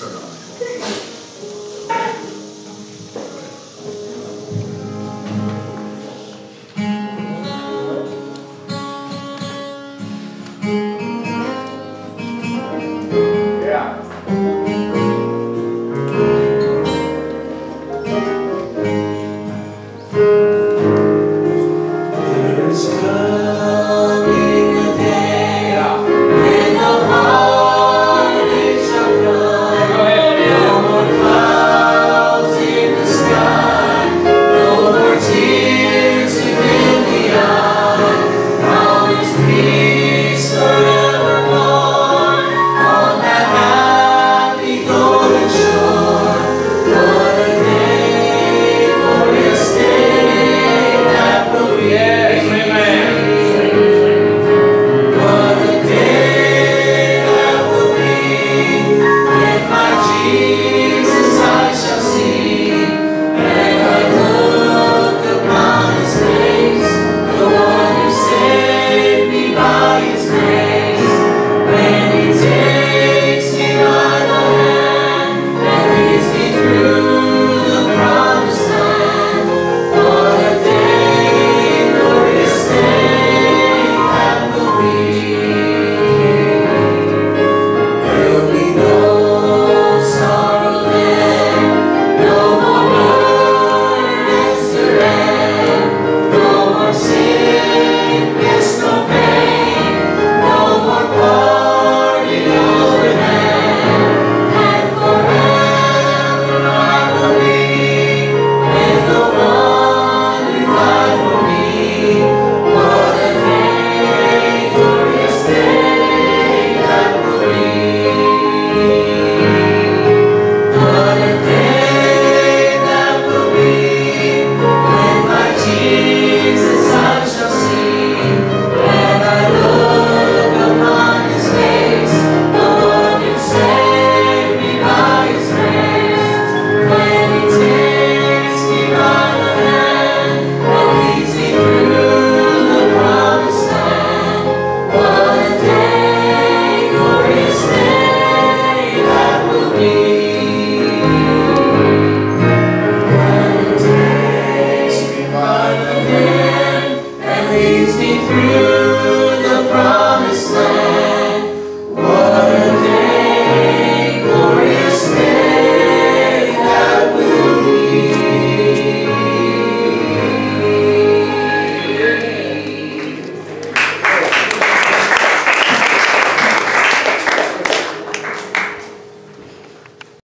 start off.